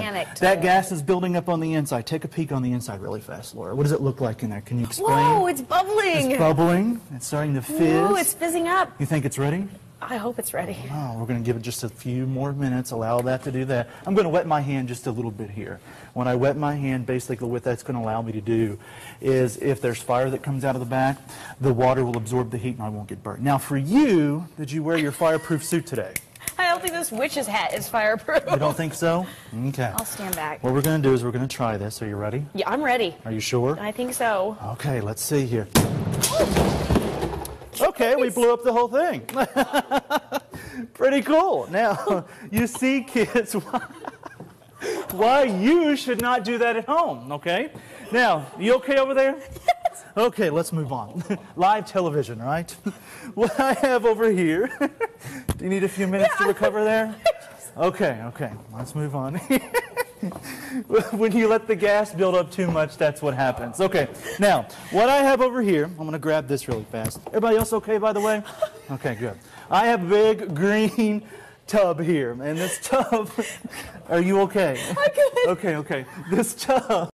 Panicked. That gas is building up on the inside. Take a peek on the inside really fast, Laura. What does it look like in there? Can you explain? Whoa, it's bubbling. It's bubbling. It's starting to fizz. Ooh, it's fizzing up. You think it's ready? I hope it's ready. Oh, we're going to give it just a few more minutes, allow that to do that. I'm going to wet my hand just a little bit here. When I wet my hand, basically what that's going to allow me to do is if there's fire that comes out of the back, the water will absorb the heat and I won't get burnt. Now for you, did you wear your fireproof suit today? I don't think this witch's hat is fireproof. You don't think so? Okay. I'll stand back. What we're going to do is we're going to try this. Are you ready? Yeah, I'm ready. Are you sure? I think so. Okay, let's see here. Okay, we blew up the whole thing. Pretty cool. Now, you see, kids, why, why you should not do that at home, okay? Now, you okay over there? Okay, let's move on. Live television, right? What I have over here, do you need a few minutes to recover there? Okay, okay, let's move on. when you let the gas build up too much, that's what happens. Okay, now, what I have over here, I'm going to grab this really fast. Everybody else okay, by the way? Okay, good. I have a big green tub here, and this tub, are you okay? I'm good. Okay, okay. This tub